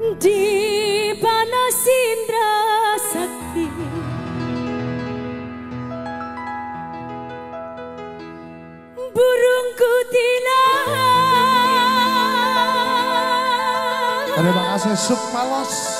di panas indra sakti. Burung kutila terima kasih Sukmalos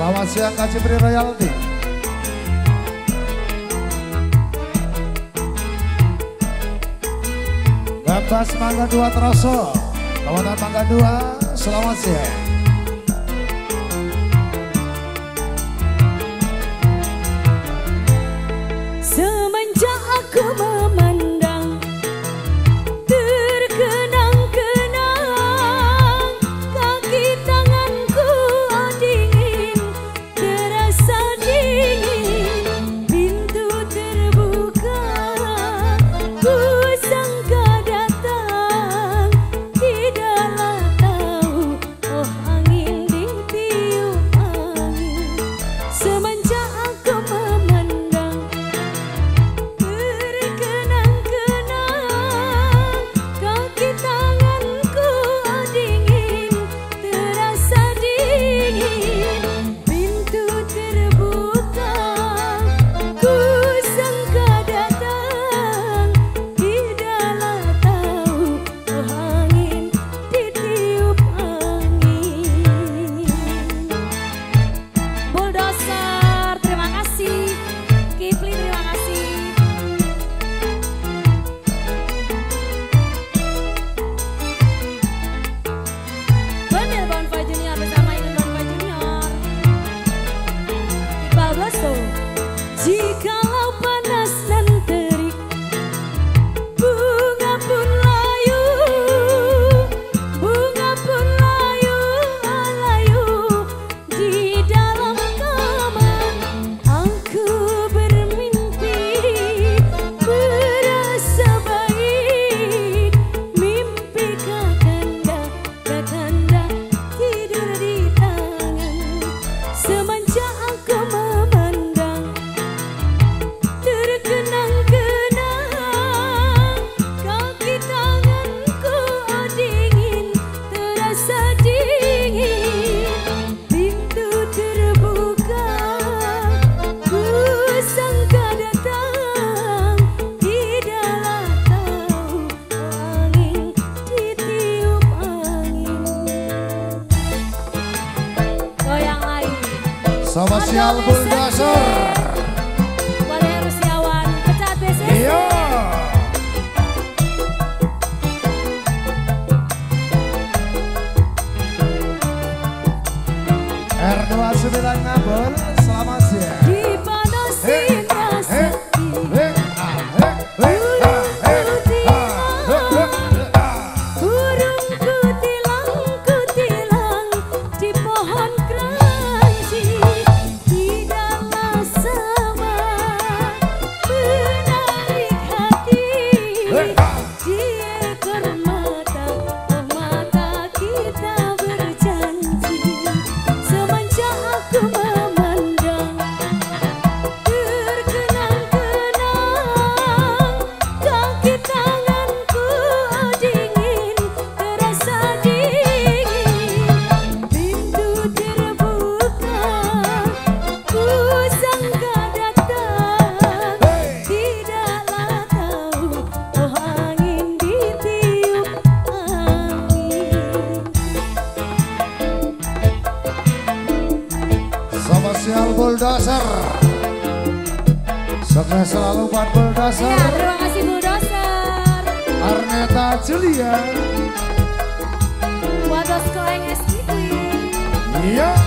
Selamat siang Kak Cipri Royalty. Bebas Mangga 2 Troso. Kawanan Mangga 2, selamat siang. Semenjak aku Sama Sial Bulldozer bulldozer. Sukses selalu buat bulldozer. Ya, terima kasih bulldozer. Arneta Julia. Buat keleng SPP. Iya.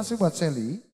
Kasih buat Sally.